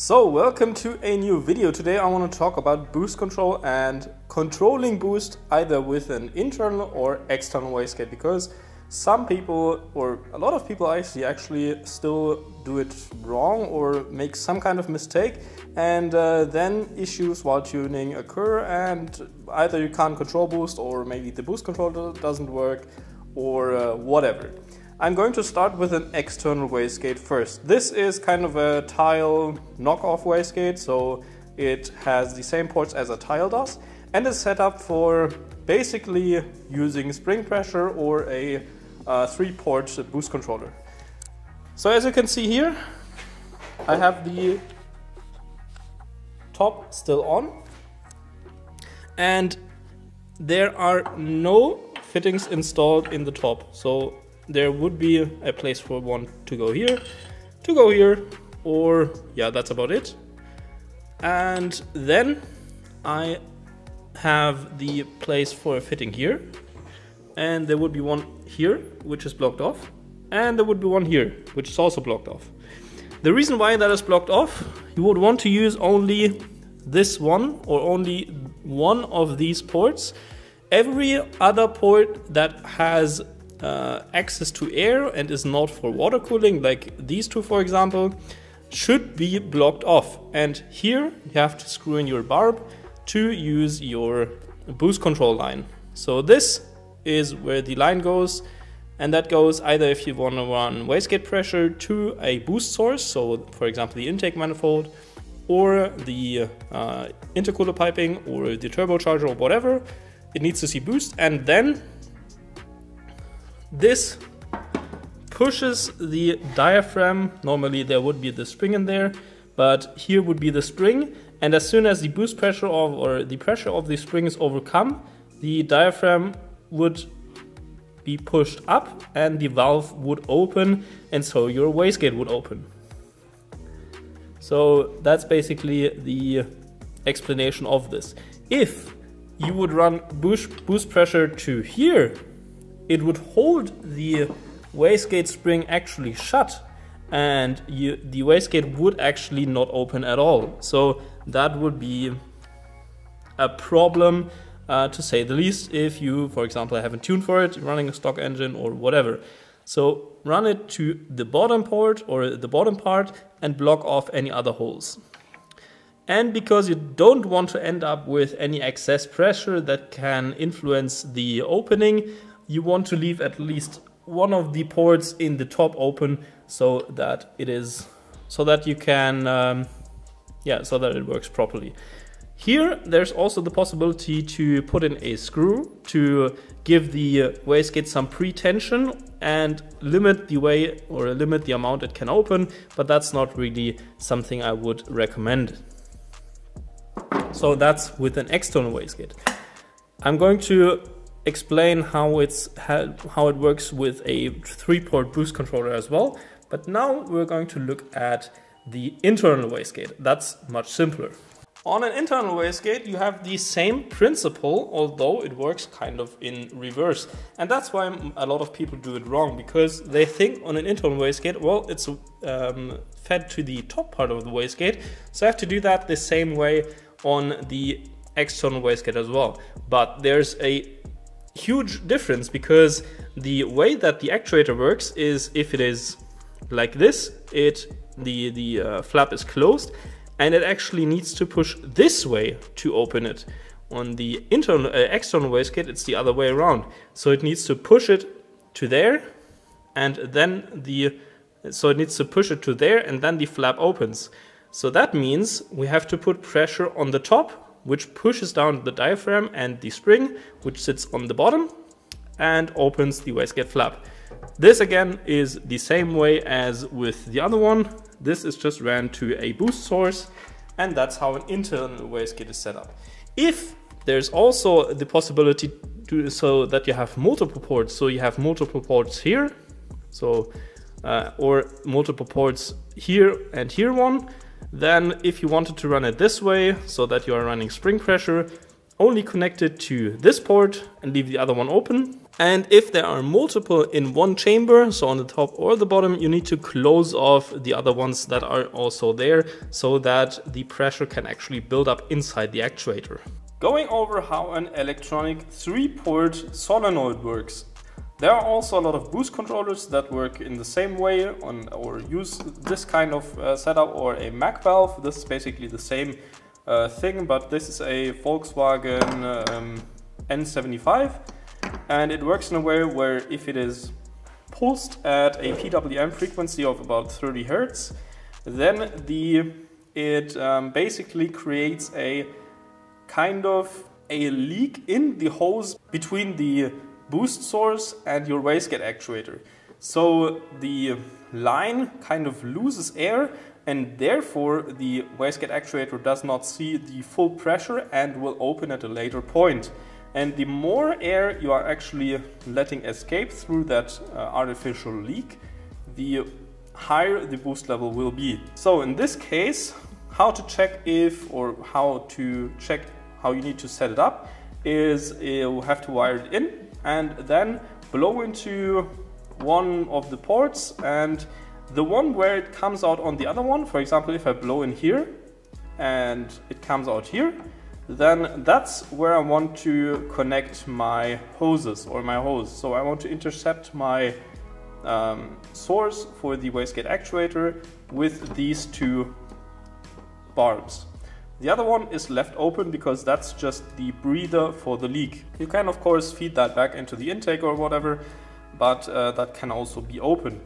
So, welcome to a new video. Today I want to talk about boost control and controlling boost either with an internal or external wastegate because some people or a lot of people I see actually still do it wrong or make some kind of mistake and uh, then issues while tuning occur and either you can't control boost or maybe the boost control doesn't work or uh, whatever. I'm going to start with an external wastegate first. This is kind of a Tial knockoff wastegate, so it has the same ports as a Tial does and is set up for basically using spring pressure or a uh, three port boost controller. So as you can see here, I have the top still on and there are no fittings installed in the top. So there would be a place for one to go here, to go here, or yeah, that's about it. And then I have the place for fitting here, and there would be one here, which is blocked off, and there would be one here, which is also blocked off. The reason why that is blocked off, you would want to use only this one or only one of these ports. Every other port that has uh, access to air and is not for water cooling, like these two, for example, should be blocked off. And here you have to screw in your barb to use your boost control line. So this is where the line goes and that goes either if you want to run wastegate pressure to a boost source, so for example the intake manifold, or the uh, intercooler piping, or the turbocharger, or whatever, it needs to see boost, and then this pushes the diaphragm. Normally there would be the spring in there, but here would be the spring. And as soon as the boost pressure of or the pressure of the spring is overcome, the diaphragm would be pushed up and the valve would open and so your wastegate would open. So that's basically the explanation of this. If you would run boost, boost pressure to here, it would hold the wastegate spring actually shut and you, the wastegate would actually not open at all. So that would be a problem uh, to say the least if you, for example, haven't tuned for it, running a stock engine or whatever. So run it to the bottom port or the bottom part and block off any other holes. And because you don't want to end up with any excess pressure that can influence the opening, you want to leave at least one of the ports in the top open so that it is so that you can um, yeah so that it works properly. Here there's also the possibility to put in a screw to give the wastegate some pre-tension and limit the way or limit the amount it can open but that's not really something I would recommend. So that's with an external wastegate. I'm going to explain how it's how it works with a three-port boost controller as well. But now we're going to look at the internal wastegate. That's much simpler. On an internal wastegate, you have the same principle, although it works kind of in reverse. And that's why a lot of people do it wrong, because they think on an internal wastegate, well, it's um, fed to the top part of the wastegate, so I have to do that the same way on the external wastegate as well. But there's a huge difference because the way that the actuator works is if it is like this, it the the uh, flap is closed and it actually needs to push this way to open it. On the internal uh, external wastegate, it's the other way around. So it needs to push it to there and then the so it needs to push it to there and then the flap opens. So that means we have to put pressure on the top which pushes down the diaphragm and the spring, which sits on the bottom and opens the wastegate flap. This again is the same way as with the other one. This is just ran to a boost source and that's how an internal wastegate is set up. If there's also the possibility to so that you have multiple ports, so you have multiple ports here, so uh, or multiple ports here and here one, then if you wanted to run it this way, so that you are running spring pressure, only connect it to this port and leave the other one open. And if there are multiple in one chamber, so on the top or the bottom, you need to close off the other ones that are also there so that the pressure can actually build up inside the actuator. Going over how an electronic three-port solenoid works. There are also a lot of boost controllers that work in the same way on, or use this kind of uh, setup or a Mac valve. This is basically the same uh, thing, but this is a Volkswagen um, N75 and it works in a way where if it is pulsed at a PWM frequency of about 30 Hertz, then the it um, basically creates a kind of a leak in the hose between the boost source and your wastegate actuator. So the line kind of loses air and therefore the wastegate actuator does not see the full pressure and will open at a later point. And the more air you are actually letting escape through that uh, artificial leak, the higher the boost level will be. So in this case, how to check if or how to check how you need to set it up is you have to wire it in and then blow into one of the ports and the one where it comes out on the other one, for example, if I blow in here and it comes out here, then that's where I want to connect my hoses or my hose. So I want to intercept my um, source for the wastegate actuator with these two barbs. The other one is left open because that's just the breather for the leak. You can of course feed that back into the intake or whatever, but uh, that can also be open.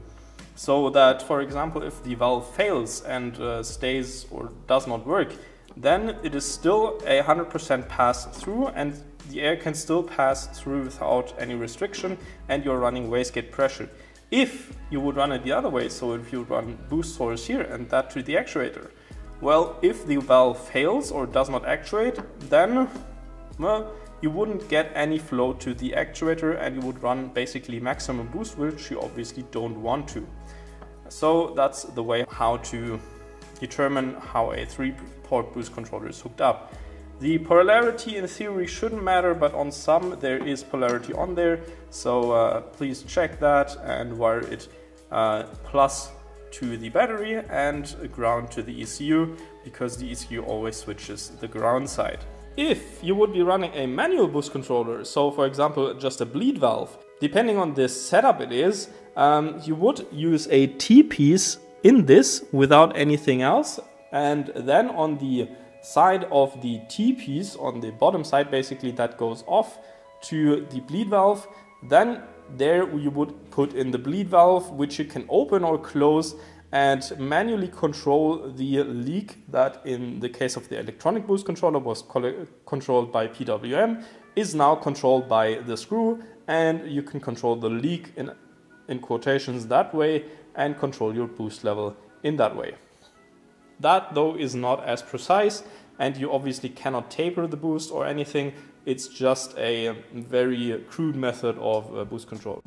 So that, for example, if the valve fails and uh, stays or does not work, then it is still a 100% pass through and the air can still pass through without any restriction and you're running wastegate pressure. If you would run it the other way, so if you run boost source here and that to the actuator, well, if the valve fails or does not actuate, then well, you wouldn't get any flow to the actuator and you would run basically maximum boost, which you obviously don't want to. So that's the way how to determine how a three-port boost controller is hooked up. The polarity in theory shouldn't matter, but on some there is polarity on there, so uh, please check that and wire it uh, plus to the battery and ground to the ECU because the ECU always switches the ground side. If you would be running a manual boost controller, so for example just a bleed valve, depending on this setup it is, um, you would use a T-piece in this without anything else and then on the side of the T-piece, on the bottom side basically that goes off to the bleed valve, then there you would put in the bleed valve, which you can open or close and manually control the leak that in the case of the electronic boost controller was controlled by PWM is now controlled by the screw and you can control the leak in, in quotations that way and control your boost level in that way. That though is not as precise and you obviously cannot taper the boost or anything it's just a very crude method of uh, boost control.